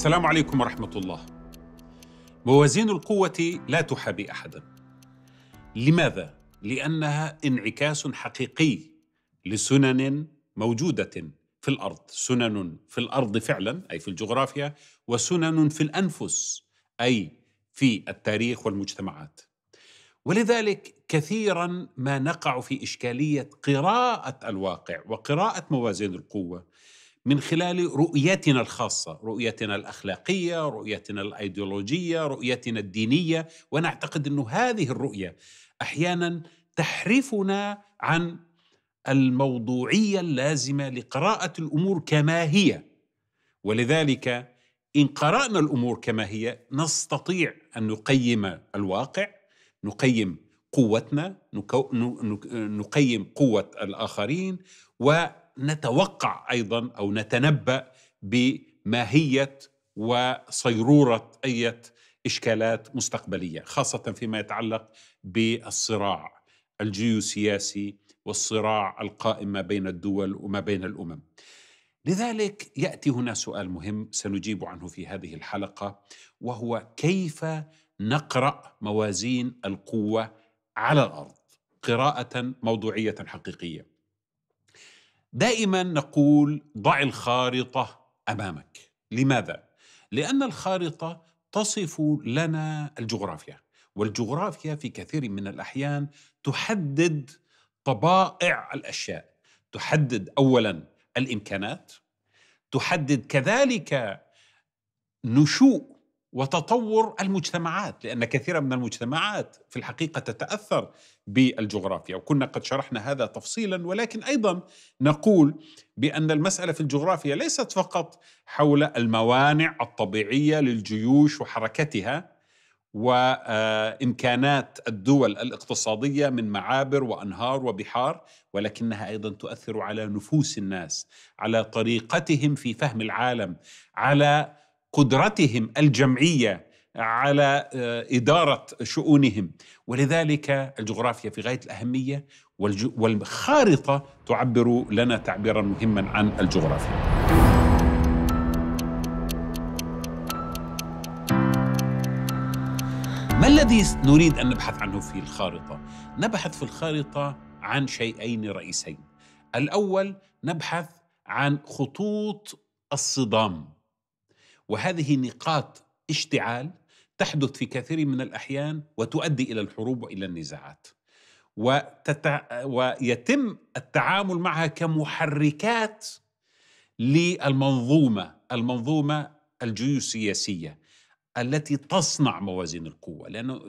السلام عليكم ورحمة الله. موازين القوة لا تحابي أحدا. لماذا؟ لأنها انعكاس حقيقي لسنن موجودة في الأرض، سنن في الأرض فعلا أي في الجغرافيا، وسنن في الأنفس أي في التاريخ والمجتمعات. ولذلك كثيرا ما نقع في إشكالية قراءة الواقع وقراءة موازين القوة من خلال رؤيتنا الخاصة، رؤيتنا الأخلاقية، رؤيتنا الأيديولوجية، رؤيتنا الدينية، ونعتقد إنه هذه الرؤية أحيانا تحرفنا عن الموضوعية اللازمة لقراءة الأمور كما هي. ولذلك إن قرأنا الأمور كما هي نستطيع أن نقيم الواقع، نقيم قوتنا، نقيم قوة الآخرين و نتوقع أيضا أو نتنبأ بماهية وصيرورة أي إشكالات مستقبلية خاصة فيما يتعلق بالصراع الجيوسياسي والصراع القائم ما بين الدول وما بين الأمم. لذلك يأتي هنا سؤال مهم سنجيب عنه في هذه الحلقة وهو كيف نقرأ موازين القوة على الأرض قراءة موضوعية حقيقية. دائما نقول ضع الخارطة أمامك. لماذا؟ لأن الخارطة تصف لنا الجغرافيا والجغرافيا في كثير من الأحيان تحدد طبائع الأشياء. تحدد اولا الإمكانات تحدد كذلك نشوء وتطور المجتمعات لأن كثيرا من المجتمعات في الحقيقة تتأثر بالجغرافيا وكنا قد شرحنا هذا تفصيلا ولكن أيضا نقول بأن المسألة في الجغرافيا ليست فقط حول الموانع الطبيعية للجيوش وحركتها وإمكانات الدول الاقتصادية من معابر وأنهار وبحار ولكنها أيضا تؤثر على نفوس الناس على طريقتهم في فهم العالم على قدرتهم الجمعية على آه، إدارة شؤونهم ولذلك الجغرافيا في غاية الأهمية والخارطة تعبر لنا تعبيرا مهما عن الجغرافيا. ما الذي نريد أن نبحث عنه في الخارطة؟ نبحث في الخارطة عن شيئين رئيسين. الأول نبحث عن خطوط الصدام وهذه نقاط اشتعال تحدث في كثير من الأحيان وتؤدي إلى الحروب وإلى النزاعات. وتتع... ويتم التعامل معها كمحركات للمنظومة، المنظومة الجيوسياسية التي تصنع موازين القوة، لأنه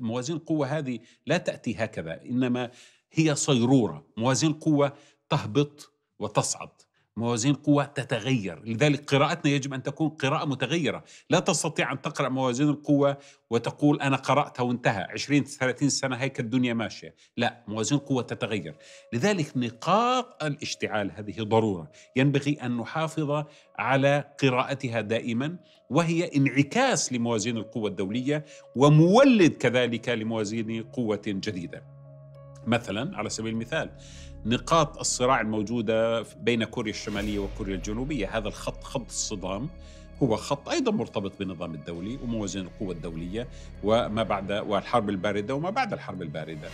موازين القوة هذه لا تأتي هكذا، إنما هي صيرورة، موازين القوة تهبط وتصعد، موازين القوة تتغير. لذلك قراءتنا يجب أن تكون قراءة متغيرة. لا تستطيع أن تقرأ موازين القوة وتقول أنا قرأتها وانتهى. 20 30 سنة هيك الدنيا ماشية. لا موازين القوة تتغير. لذلك نقاط الاشتعال هذه ضرورة. ينبغي أن نحافظ على قراءتها دائما وهي انعكاس لموازين القوة الدولية ومولد كذلك لموازين قوة جديدة. مثلا على سبيل المثال نقاط الصراع الموجودة بين كوريا الشمالية وكوريا الجنوبية. هذا الخط خط الصدام هو خط أيضا مرتبط بالنظام الدولي وموازين القوى الدولية وما بعد والحرب الباردة وما بعد الحرب الباردة.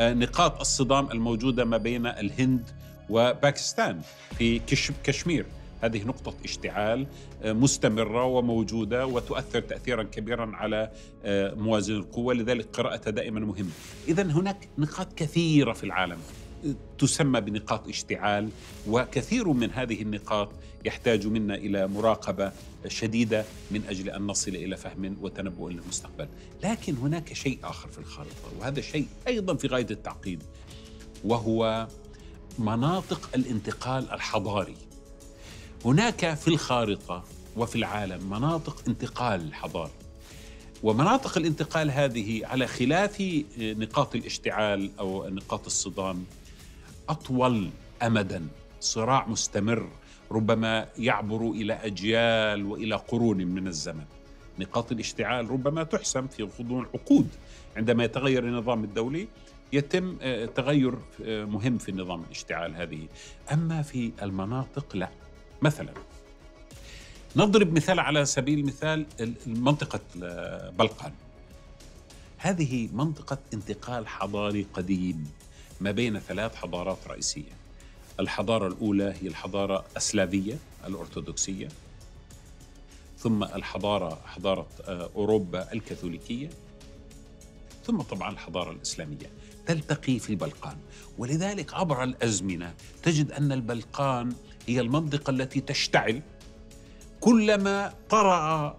آه، نقاط الصدام الموجودة ما بين الهند وباكستان في كشمير. هذه نقطة اشتعال آه، مستمرة وموجودة وتؤثر تأثيرا كبيرا على آه، موازين القوة. لذلك قراءتها دائما مهمة. إذا هناك نقاط كثيرة في العالم. تسمى بنقاط اشتعال وكثير من هذه النقاط يحتاج منا إلى مراقبة شديدة من أجل أن نصل إلى فهم وتنبؤ للمستقبل، لكن هناك شيء آخر في الخارطه وهذا شيء أيضا في غاية التعقيد وهو مناطق الانتقال الحضاري. هناك في الخارطة وفي العالم مناطق انتقال حضاري. ومناطق الانتقال هذه على خلاف نقاط الاشتعال أو نقاط الصدام أطول امدا. صراع مستمر ربما يعبر إلى أجيال وإلى قرون من الزمن. نقاط الاشتعال ربما تحسم في غضون عقود عندما يتغير النظام الدولي يتم آه، تغير آه، مهم في النظام الاشتعال هذه. أما في المناطق لا. مثلا نضرب مثال على سبيل المثال منطقة بلقان. هذه منطقة انتقال حضاري قديم. ما بين ثلاث حضارات رئيسية. الحضارة الأولى هي الحضارة السلافية الأرثوذكسية. ثم الحضارة حضارة آه، أوروبا الكاثوليكية. ثم طبعا الحضارة الإسلامية. تلتقي في البلقان. ولذلك عبر الأزمنة تجد أن البلقان هي المنطقة التي تشتعل كلما طرأ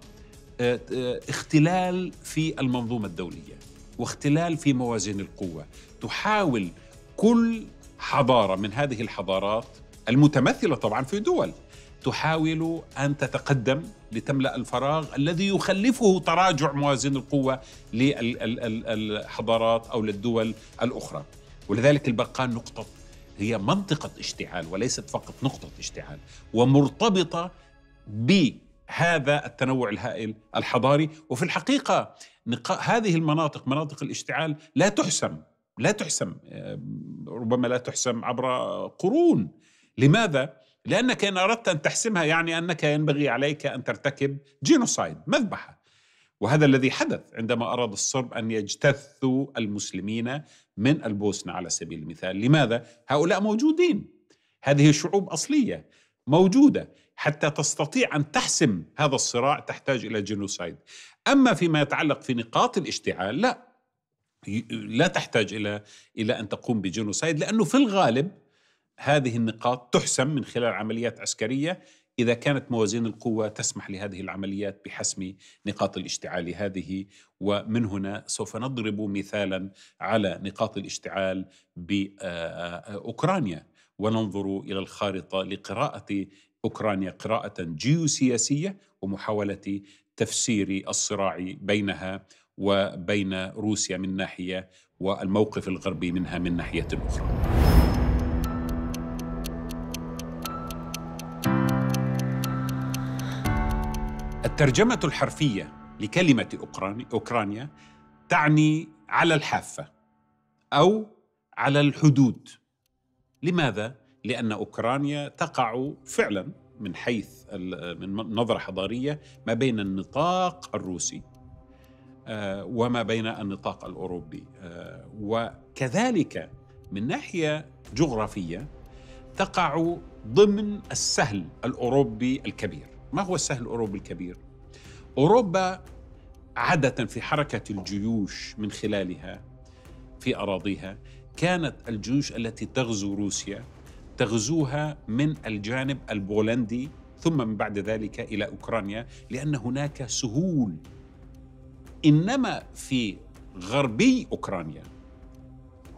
آه، آه، اختلال في المنظومة الدولية واختلال في موازين القوة. تحاول كل حضارة من هذه الحضارات المتمثلة طبعا في دول تحاول أن تتقدم لتملأ الفراغ الذي يخلفه تراجع موازين القوة للحضارات أو للدول الأخرى. ولذلك البلقان نقطة هي منطقة اشتعال وليست فقط نقطة اشتعال ومرتبطة بهذا التنوع الهائل الحضاري. وفي الحقيقة هذه المناطق مناطق الاشتعال لا تحسم لا تحسم ربما لا تحسم عبر قرون. لماذا؟ لأنك إن أردت أن تحسمها يعني أنك ينبغي عليك أن ترتكب genocide مذبحة. وهذا الذي حدث عندما أراد الصرب أن يجتثوا المسلمين من البوسنة على سبيل المثال. لماذا؟ هؤلاء موجودين. هذه شعوب أصلية موجودة. حتى تستطيع أن تحسم هذا الصراع تحتاج إلى genocide. أما فيما يتعلق في نقاط الاشتعال لا. لا تحتاج إلى إلى أن تقوم بجينوسايد لأنه في الغالب هذه النقاط تحسم من خلال عمليات عسكرية إذا كانت موازين القوة تسمح لهذه العمليات بحسم نقاط الاشتعال هذه. ومن هنا سوف نضرب مثالا على نقاط الاشتعال باوكرانيا وننظر إلى الخارطة لقراءة أوكرانيا قراءة جيوسياسية ومحاولة تفسير الصراع بينها وبين روسيا من ناحية والموقف الغربي منها من ناحية أخرى. الترجمة الحرفية لكلمة أوكرانيا تعني على الحافة أو على الحدود لماذا؟ لأن أوكرانيا تقع فعلا من حيث من نظرة حضارية ما بين النطاق الروسي وما بين النطاق الأوروبي آه، وكذلك من ناحية جغرافية تقع ضمن السهل الأوروبي الكبير ما هو السهل الأوروبي الكبير؟ أوروبا عادة في حركة الجيوش من خلالها في أراضيها كانت الجيوش التي تغزو روسيا تغزوها من الجانب البولندي ثم من بعد ذلك إلى أوكرانيا لأن هناك سهول إنما في غربي أوكرانيا.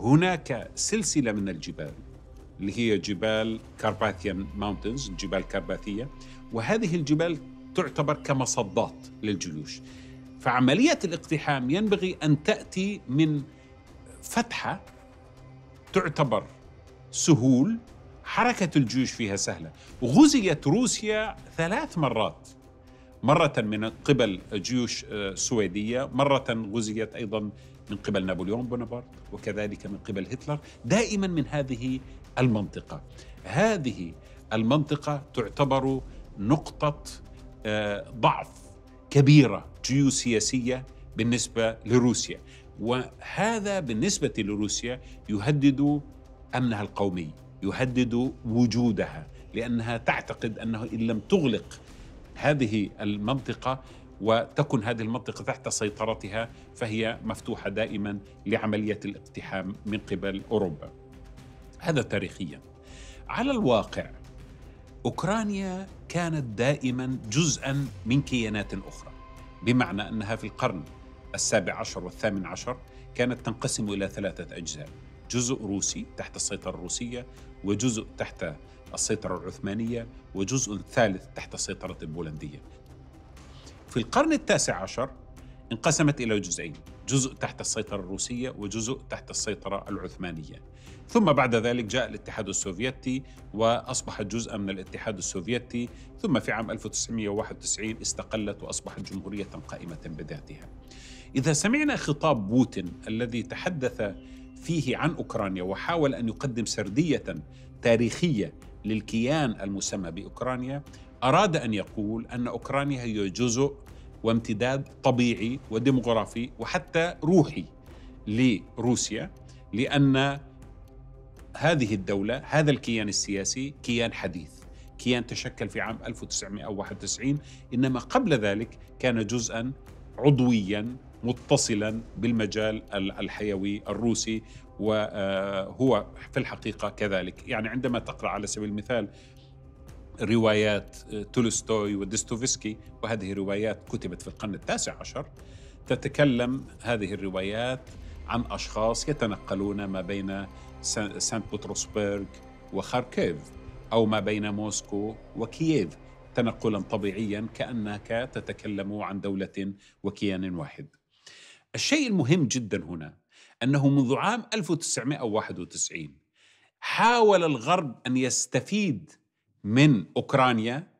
هناك سلسلة من الجبال اللي هي جبال Carpathian Mountains الجبال الكارباثية وهذه الجبال تعتبر كمصدات للجيوش. فعملية الاقتحام ينبغي أن تأتي من فتحة تعتبر سهول حركة الجيوش فيها سهلة. غزيت روسيا ثلاث مرات. مرة من قبل جيوش آه، سويدية مرة غزيت أيضا من قبل نابليون بونابرت وكذلك من قبل هتلر دائما من هذه المنطقة. هذه المنطقة تعتبر نقطة آه، ضعف كبيرة جيوسياسية بالنسبة لروسيا. وهذا بالنسبة لروسيا يهدد أمنها القومي يهدد وجودها لأنها تعتقد أنه إن لم تغلق هذه المنطقة وتكن هذه المنطقة تحت سيطرتها فهي مفتوحة دائما لعملية الاقتحام من قبل أوروبا. هذا تاريخيا. على الواقع أوكرانيا كانت دائما جزءا من كيانات أخرى بمعنى أنها في القرن السابع عشر والثامن عشر كانت تنقسم إلى ثلاثة أجزاء جزء روسي تحت السيطرة الروسية وجزء تحت السيطرة العثمانية وجزء ثالث تحت السيطرة البولندية. في القرن التاسع عشر انقسمت إلى جزئين جزء تحت السيطرة الروسية وجزء تحت السيطرة العثمانية. ثم بعد ذلك جاء الاتحاد السوفيتي وأصبحت جزءا من الاتحاد السوفيتي ثم في عام 1991 استقلت وأصبحت جمهورية قائمة بذاتها. إذا سمعنا خطاب بوتين الذي تحدث فيه عن أوكرانيا وحاول أن يقدم سردية تاريخية للكيان المسمى بأوكرانيا أراد أن يقول أن أوكرانيا هي جزء وامتداد طبيعي وديموغرافي وحتى روحي لروسيا لأن هذه الدولة هذا الكيان السياسي كيان حديث كيان تشكل في عام 1991 إنما قبل ذلك كان جزءا عضويا متصلا بالمجال الحيوي الروسي وهو في الحقيقة كذلك. يعني عندما تقرأ على سبيل المثال روايات تولستوي وديستوفسكي وهذه روايات كتبت في القرن التاسع عشر تتكلم هذه الروايات عن أشخاص يتنقلون ما بين سانت بطرسبرغ وخاركيف أو ما بين موسكو وكييف تنقلا طبيعيا كأنك تتكلم عن دولة وكيان واحد. الشيء المهم جدا هنا أنه منذ عام 1991 حاول الغرب أن يستفيد من أوكرانيا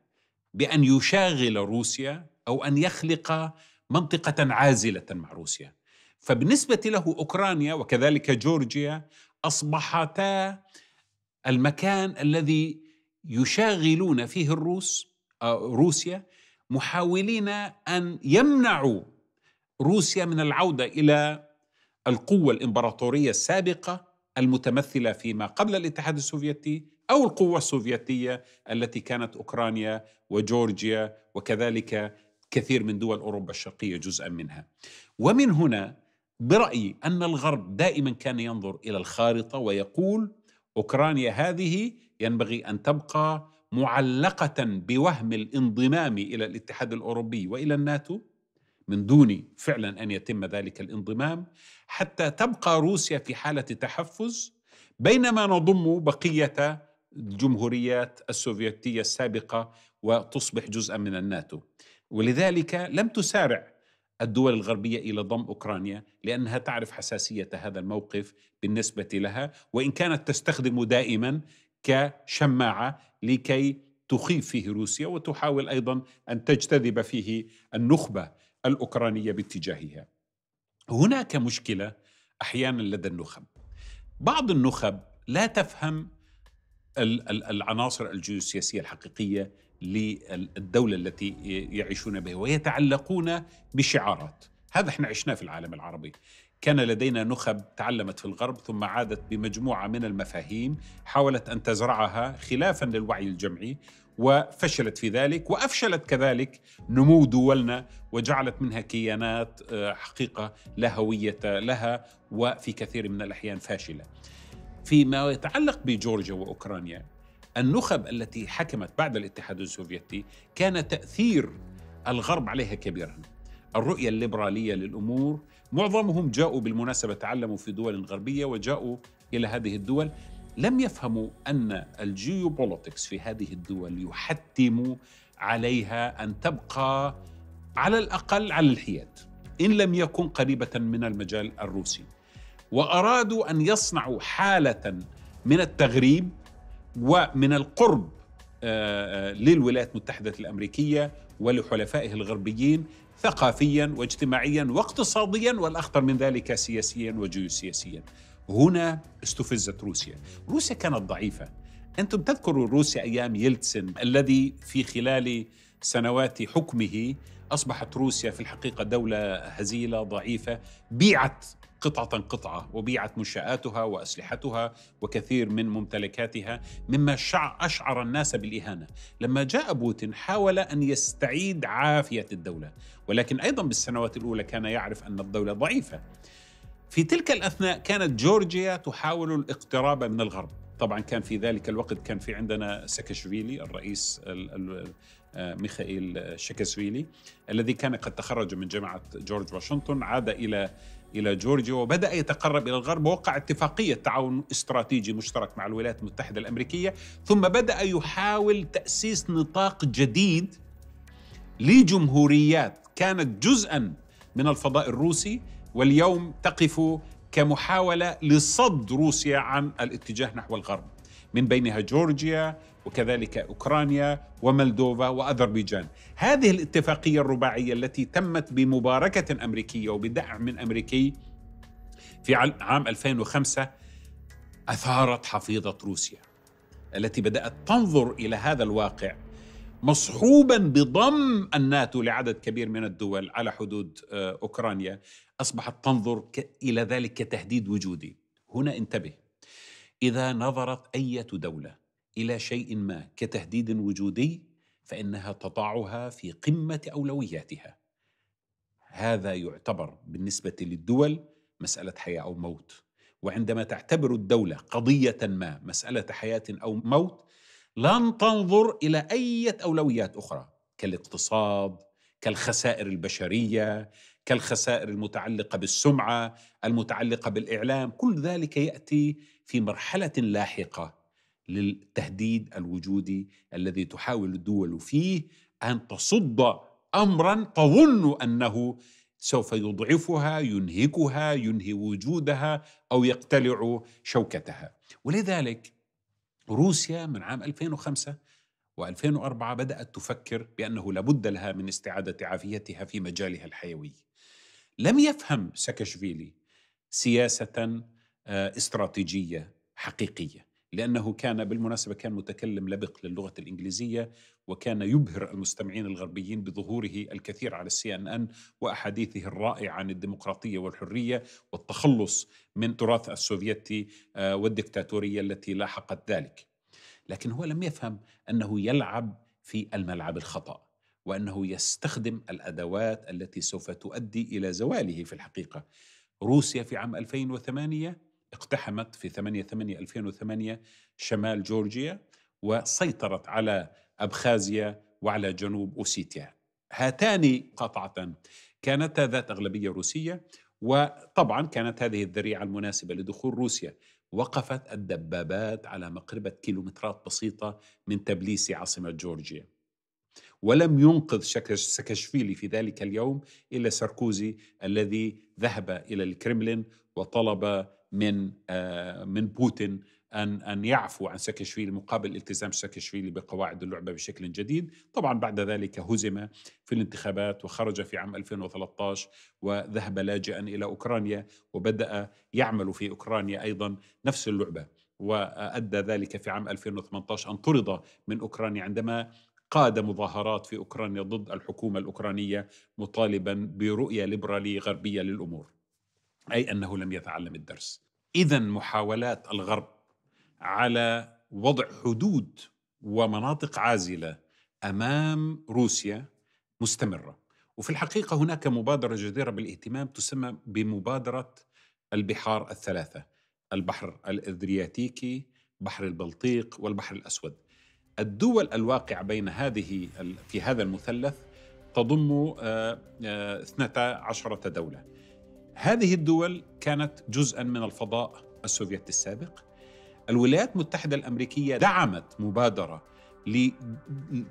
بأن يشاغل روسيا أو أن يخلق منطقة عازلة مع روسيا. فبالنسبة له أوكرانيا وكذلك جورجيا أصبحتا المكان الذي يشاغلون فيه الروس آه، روسيا محاولين أن يمنعوا روسيا من العودة إلى القوة الإمبراطورية السابقة المتمثلة فيما قبل الاتحاد السوفيتي أو القوة السوفيتية التي كانت أوكرانيا وجورجيا وكذلك كثير من دول أوروبا الشرقية جزءا منها. ومن هنا برأيي أن الغرب دائما كان ينظر إلى الخارطة ويقول أوكرانيا هذه ينبغي أن تبقى معلقة بوهم الانضمام إلى الاتحاد الأوروبي وإلى الناتو. من دون فعلا أن يتم ذلك الانضمام حتى تبقى روسيا في حالة تحفز بينما نضم بقية الجمهوريات السوفيتية السابقة وتصبح جزءا من الناتو. ولذلك لم تسارع الدول الغربية إلى ضم أوكرانيا لأنها تعرف حساسية هذا الموقف بالنسبة لها وإن كانت تستخدم دائما كشماعة لكي تخيف فيه روسيا وتحاول أيضا أن تجتذب فيه النخبة الأوكرانية باتجاهها. هناك مشكلة أحيانا لدى النخب. بعض النخب لا تفهم العناصر الجيوسياسية الحقيقية للدولة التي يعيشون بها ويتعلقون بشعارات. هذا إحنا عشناه في العالم العربي. كان لدينا نخب تعلمت في الغرب ثم عادت بمجموعة من المفاهيم حاولت أن تزرعها خلافا للوعي الجمعي وفشلت في ذلك وأفشلت كذلك نمو دولنا وجعلت منها كيانات آه، حقيقة لا هوية لها وفي كثير من الأحيان فاشلة. فيما يتعلق بجورجيا وأوكرانيا النخب التي حكمت بعد الاتحاد السوفيتي كان تأثير الغرب عليها كبيرا. الرؤية الليبرالية للأمور معظمهم جاءوا بالمناسبة تعلموا في دول غربية وجاءوا إلى هذه الدول لم يفهموا أن الجيوبوليتكس في هذه الدول يحتم عليها أن تبقى على الأقل على الحياد إن لم يكن قريبة من المجال الروسي. وأرادوا أن يصنعوا حالة من التغريب ومن القرب آه، آه، للولايات المتحدة الأمريكية ولحلفائه الغربيين ثقافيا واجتماعيا واقتصاديا والأخطر من ذلك سياسيا وجيوسياسيا. هنا استفزت روسيا. روسيا كانت ضعيفة. أنتم تذكروا روسيا أيام يلتسن الذي في خلال سنوات حكمه أصبحت روسيا في الحقيقة دولة هزيلة ضعيفة بيعت قطعة قطعة وبيعت منشآتها وأسلحتها وكثير من ممتلكاتها مما أشعر الناس بالإهانة. لما جاء بوتين حاول أن يستعيد عافية الدولة ولكن أيضا بالسنوات الأولى كان يعرف أن الدولة ضعيفة. في تلك الأثناء كانت جورجيا تحاول الاقتراب من الغرب. طبعا كان في ذلك الوقت كان في عندنا ساكاشفيلي الرئيس آه، ميخائيل شاكاشفيلي الذي كان قد تخرج من جامعة جورج واشنطن عاد إلى إلى جورجيا وبدأ يتقرب إلى الغرب ووقع اتفاقية تعاون استراتيجي مشترك مع الولايات المتحدة الأمريكية ثم بدأ يحاول تأسيس نطاق جديد لجمهوريات. كانت جزءا من الفضاء الروسي واليوم تقف كمحاولة لصد روسيا عن الاتجاه نحو الغرب من بينها جورجيا وكذلك أوكرانيا وملدوفا وأذربيجان. هذه الاتفاقية الرباعية التي تمت بمباركة أمريكية وبدعم من أمريكي في عام 2005 أثارت حفيظة روسيا التي بدأت تنظر إلى هذا الواقع مصحوبا بضم الناتو لعدد كبير من الدول على حدود آه، أوكرانيا. أصبحت تنظر إلى ذلك كتهديد وجودي. هنا انتبه. إذا نظرت أي دولة إلى شيء ما كتهديد وجودي فإنها تضعها في قمة أولوياتها. هذا يعتبر بالنسبة للدول مسألة حياة أو موت. وعندما تعتبر الدولة قضية ما مسألة حياة أو موت لن تنظر إلى أي أولويات أخرى كالاقتصاد كالخسائر البشرية كالخسائر المتعلقة بالسمعة المتعلقة بالإعلام كل ذلك يأتي في مرحلة لاحقة للتهديد الوجودي الذي تحاول الدول فيه أن تصد امرا تظن أنه سوف يضعفها ينهكها ينهي وجودها أو يقتلع شوكتها. ولذلك روسيا من عام 2005 و2004 بدأت تفكر بأنه لابد لها من استعادة عافيتها في مجالها الحيوي. لم يفهم ساكاشفيلي سياسة آه، استراتيجية حقيقية. لأنه كان بالمناسبة كان متكلم لبق للغة الإنجليزية وكان يبهر المستمعين الغربيين بظهوره الكثير على السي إن إن وأحاديثه الرائعة عن الديمقراطية والحرية والتخلص من تراث السوفيتي آه، والدكتاتورية التي لاحقت ذلك. لكن هو لم يفهم أنه يلعب في الملعب الخطأ وأنه يستخدم الأدوات التي سوف تؤدي إلى زواله في الحقيقة. روسيا في عام 2008 اقتحمت في 8 8 2008 شمال جورجيا وسيطرت على أبخازيا وعلى جنوب أوسيتيا. هاتان قطعة كانتا ذات أغلبية روسية وطبعا كانت هذه الذريعة المناسبة لدخول روسيا. وقفت الدبابات على مقربة كيلومترات بسيطة من تبليسي عاصمة جورجيا. ولم ينقذ ساكاشفيلي في ذلك اليوم إلا ساركوزي الذي ذهب إلى الكرملين وطلب من آه، من بوتين أن أن يعفو عن ساكاشفيلي مقابل التزام ساكاشفيلي بقواعد اللعبة بشكل جديد. طبعا بعد ذلك هزم في الانتخابات وخرج في عام 2013 وذهب لاجئا إلى أوكرانيا وبدأ يعمل في أوكرانيا أيضا نفس اللعبة. وأدى ذلك في عام 2018 أن طرد من أوكرانيا عندما قاد مظاهرات في أوكرانيا ضد الحكومة الأوكرانية مطالبا برؤية ليبرالية غربية للأمور. أي أنه لم يتعلم الدرس. إذا محاولات الغرب على وضع حدود ومناطق عازلة أمام روسيا مستمرة. وفي الحقيقة هناك مبادرة جديرة بالاهتمام تسمى بمبادرة البحار الثلاثة البحر الإدرياتيكي بحر البلطيق والبحر الأسود. الدول الواقعة بين هذه في هذا المثلث تضم 12 آه، آه، دولة. هذه الدول كانت جزءا من الفضاء السوفيتي السابق. الولايات المتحدة الأمريكية دعمت مبادرة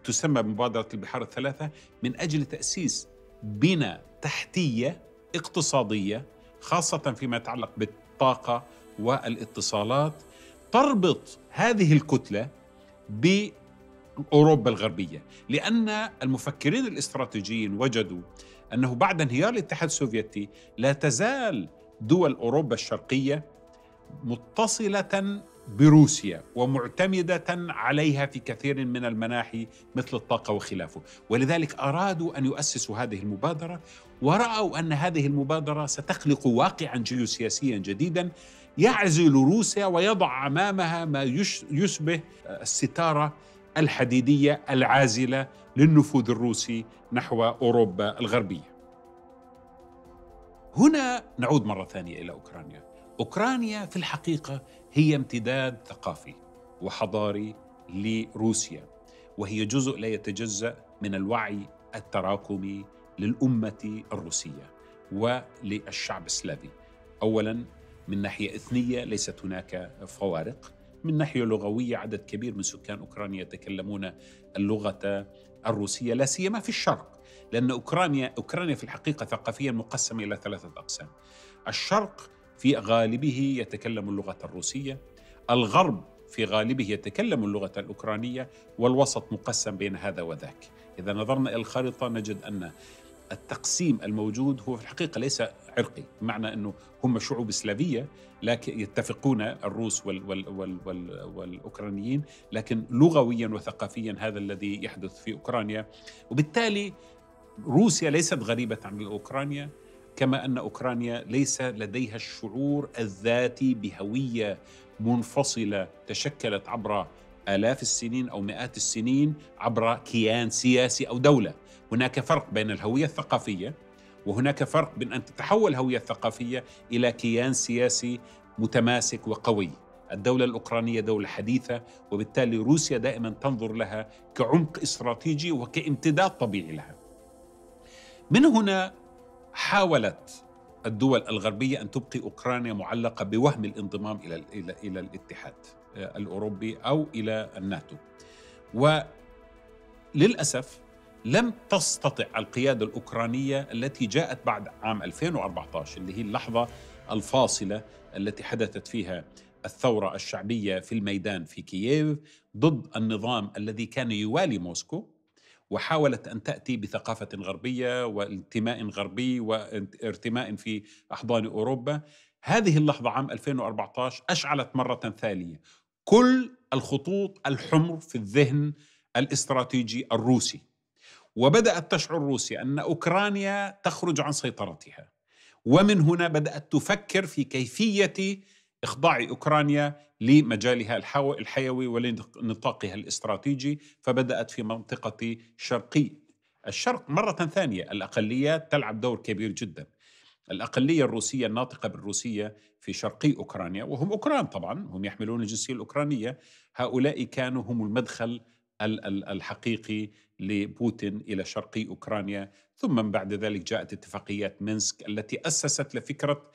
تسمى بمبادرة البحار الثلاثة من أجل تأسيس بنى تحتية اقتصادية خاصة فيما يتعلق بالطاقة والإتصالات تربط هذه الكتلة بأوروبا الغربية. لأن المفكرين الاستراتيجيين وجدوا أنه بعد انهيار الاتحاد السوفيتي لا تزال دول أوروبا الشرقية متصلة بروسيا ومعتمدة عليها في كثير من المناحي مثل الطاقة وخلافه. ولذلك أرادوا أن يؤسسوا هذه المبادرة ورأوا أن هذه المبادرة ستخلق واقعا جيوسياسيا جديدا يعزل روسيا ويضع أمامها ما يشبه الستارة الحديدية العازلة للنفوذ الروسي نحو أوروبا الغربية. هنا نعود مرة ثانية إلى أوكرانيا. أوكرانيا في الحقيقة هي امتداد ثقافي وحضاري لروسيا وهي جزء لا يتجزأ من الوعي التراكمي للأمة الروسية وللشعب السلافي. أولا من ناحية إثنية ليست هناك فوارق. من ناحية لغوية عدد كبير من سكان أوكرانيا يتكلمون اللغة الروسية لا سيما في الشرق لأن أوكرانيا أوكرانيا في الحقيقة ثقافيا مقسمة إلى ثلاثة أقسام. الشرق في غالبه يتكلم اللغة الروسية الغرب في غالبه يتكلم اللغة الأوكرانية والوسط مقسم بين هذا وذاك. إذا نظرنا إلى الخريطة نجد أن التقسيم الموجود هو في الحقيقة ليس عرقي بمعنى أنه هم شعوب سلافية لكن يتفقون الروس وال وال وال وال والأوكرانيين لكن لغويا وثقافيا هذا الذي يحدث في أوكرانيا. وبالتالي روسيا ليست غريبة عن أوكرانيا كما أن أوكرانيا ليس لديها الشعور الذاتي بهوية منفصلة تشكلت عبر آلاف السنين أو مئات السنين عبر كيان سياسي أو دولة. هناك فرق بين الهوية الثقافية وهناك فرق بين أن تتحول الهوية الثقافية إلى كيان سياسي متماسك وقوي. الدولة الأوكرانية دولة حديثة وبالتالي روسيا دائما تنظر لها كعمق استراتيجي وكامتداد طبيعي لها. من هنا حاولت الدول الغربية أن تبقي أوكرانيا معلقة بوهم الانضمام إلى إلى إلى الاتحاد. الأوروبي أو إلى الناتو. وللأسف لم تستطع القيادة الأوكرانية التي جاءت بعد عام 2014 اللي هي اللحظة الفاصلة التي حدثت فيها الثورة الشعبية في الميدان في كييف ضد النظام الذي كان يوالي موسكو وحاولت أن تأتي بثقافة غربية وانتماء غربي وارتماء في أحضان أوروبا. هذه اللحظة عام 2014 أشعلت مرة ثانية. كل الخطوط الحمر في الذهن الاستراتيجي الروسي. وبدأت تشعر روسيا أن أوكرانيا تخرج عن سيطرتها. ومن هنا بدأت تفكر في كيفية إخضاع أوكرانيا لمجالها الحيوي ولنطاقها الاستراتيجي. فبدأت في منطقة شرقي. الشرق مرة ثانية الاقليات تلعب دور كبير جدا. الأقلية الروسية الناطقة بالروسية في شرقي أوكرانيا وهم أوكران طبعا هم يحملون الجنسية الأوكرانية. هؤلاء كانوا هم المدخل الحقيقي لبوتين إلى شرقي أوكرانيا. ثم بعد ذلك جاءت اتفاقيات مينسك التي أسست لفكرة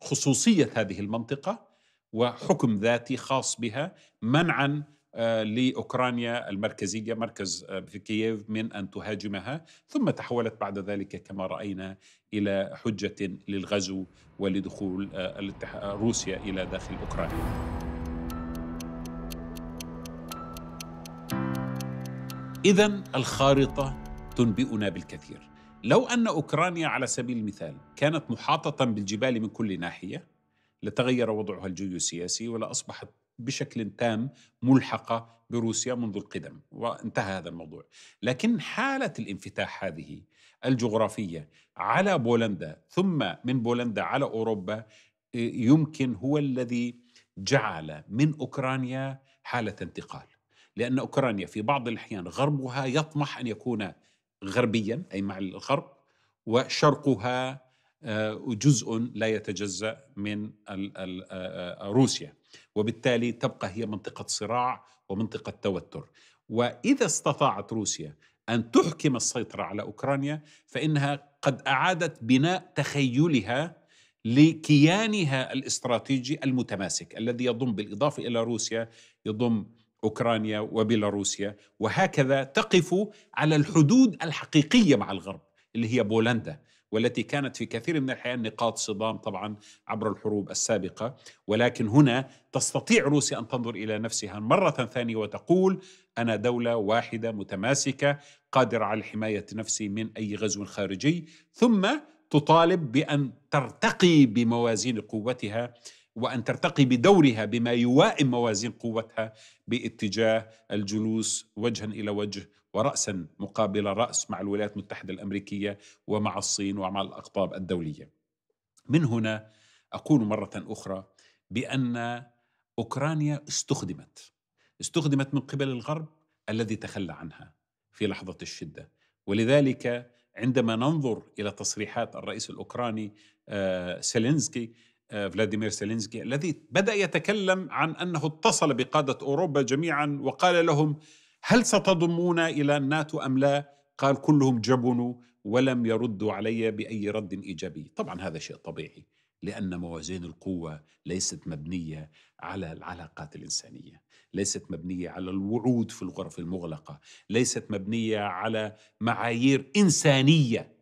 خصوصية هذه المنطقة وحكم ذاتي خاص بها منعا لأوكرانيا المركزية مركز آه، في كييف من أن تهاجمها ثم تحولت بعد ذلك كما رأينا إلى حجة للغزو ولدخول آه، روسيا إلى داخل أوكرانيا. اذا الخارطة تنبئنا بالكثير. لو أن أوكرانيا على سبيل المثال كانت محاطة بالجبال من كل ناحية لتغير وضعها الجيوسياسي ولا أصبحت بشكل تام ملحقة بروسيا منذ القدم وانتهى هذا الموضوع. لكن حالة الانفتاح هذه الجغرافية على بولندا ثم من بولندا على أوروبا يمكن هو الذي جعل من أوكرانيا حالة انتقال. لأن أوكرانيا في بعض الأحيان غربها يطمح أن يكون غربيا أي مع الغرب وشرقها آه، جزء لا يتجزأ من آه، آه، روسيا. وبالتالي تبقى هي منطقة صراع ومنطقة توتر. وإذا استطاعت روسيا أن تحكم السيطرة على أوكرانيا فإنها قد أعادت بناء تخيلها لكيانها الاستراتيجي المتماسك الذي يضم بالإضافة إلى روسيا يضم أوكرانيا وبيلاروسيا. وهكذا تقف على الحدود الحقيقية مع الغرب اللي هي بولندا. والتي كانت في كثير من الأحيان نقاط صدام طبعا عبر الحروب السابقة. ولكن هنا تستطيع روسيا أن تنظر إلى نفسها مرة ثانية وتقول أنا دولة واحدة متماسكة قادرة على حماية نفسي من أي غزو خارجي ثم تطالب بأن ترتقي بموازين قوتها وأن ترتقي بدورها بما يوائم موازين قوتها باتجاه الجلوس وجها إلى وجه وراسا مقابل رأس مع الولايات المتحدة الأمريكية ومع الصين ومع الأقطاب الدولية. من هنا أقول مرة أخرى بأن أوكرانيا استخدمت استخدمت من قبل الغرب الذي تخلى عنها في لحظة الشدة ولذلك عندما ننظر إلى تصريحات الرئيس الأوكراني آه، سيلينسكي فلاديمير زيلينسكي الذي بدأ يتكلم عن أنه اتصل بقادة أوروبا جميعا وقال لهم هل ستضمون إلى الناتو أم لا؟ قال كلهم جبنوا ولم يردوا علي بأي رد إيجابي، طبعا هذا شيء طبيعي لأن موازين القوة ليست مبنية على العلاقات الإنسانية، ليست مبنية على الوعود في الغرف المغلقة، ليست مبنية على معايير إنسانية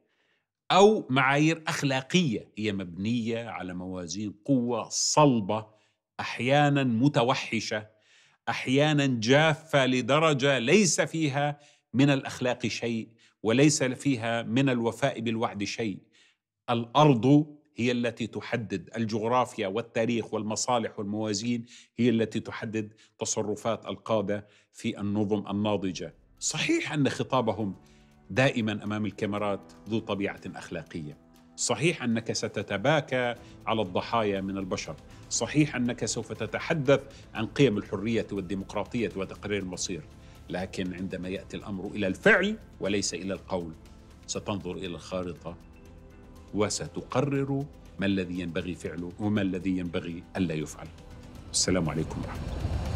أو معايير أخلاقية، هي مبنية على موازين قوة صلبة أحيانا متوحشة أحيانا جافة لدرجة ليس فيها من الأخلاق شيء وليس فيها من الوفاء بالوعد شيء. الأرض هي التي تحدد الجغرافيا والتاريخ والمصالح والموازين هي التي تحدد تصرفات القادة في النظم الناضجة. صحيح أن خطابهم دائما أمام الكاميرات ذو طبيعة أخلاقية. صحيح أنك ستتباكى على الضحايا من البشر. صحيح أنك سوف تتحدث عن قيم الحرية والديمقراطية وتقرير المصير. لكن عندما يأتي الأمر إلى الفعل وليس إلى القول ستنظر إلى الخارطة وستقرر ما الذي ينبغي فعله وما الذي ينبغي ألا يفعل. السلام عليكم ورحمة الله.